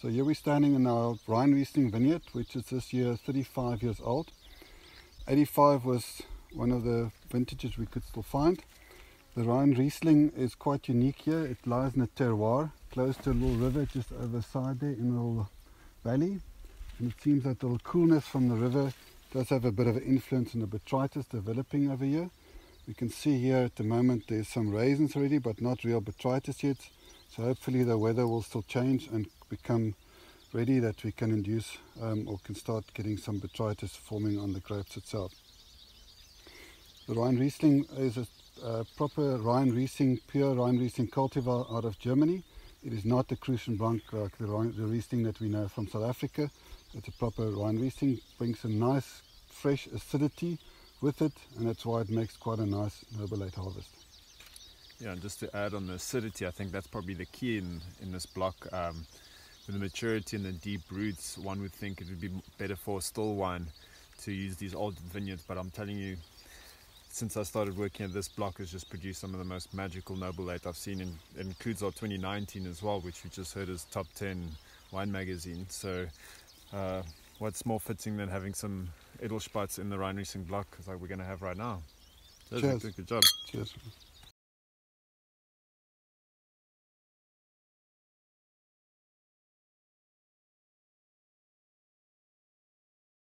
So here we're standing in our Rhine Riesling vineyard, which is this year 35 years old. 85 was one of the vintages we could still find. The Rhine Riesling is quite unique here. It lies in a terroir, close to a little river just over the side there in a little valley. And it seems that the coolness from the river does have a bit of an influence on the botrytis developing over here. We can see here at the moment there's some raisins already, but not real botrytis yet. So hopefully the weather will still change and become ready that we can induce um, or can start getting some botrytis forming on the grapes itself. The Rhine Riesling is a, a proper Rhine Riesling, pure Rhine Riesling cultivar out of Germany. It is not the Crouchen Blanc like the, Rhine, the Riesling that we know from South Africa. It's a proper Rhine Riesling, brings a nice fresh acidity with it and that's why it makes quite a nice noble late harvest. Yeah, and just to add on the acidity, I think that's probably the key in, in this block. Um, with the maturity and the deep roots, one would think it would be better for a still wine to use these old vineyards. But I'm telling you, since I started working at this block, has just produced some of the most magical noble late I've seen. In, includes our 2019 as well, which we just heard is top 10 wine magazine. So, uh, what's more fitting than having some Edelspatz in the Rhine Riesling block like we're going to have right now? Cheers. Good job. Cheers.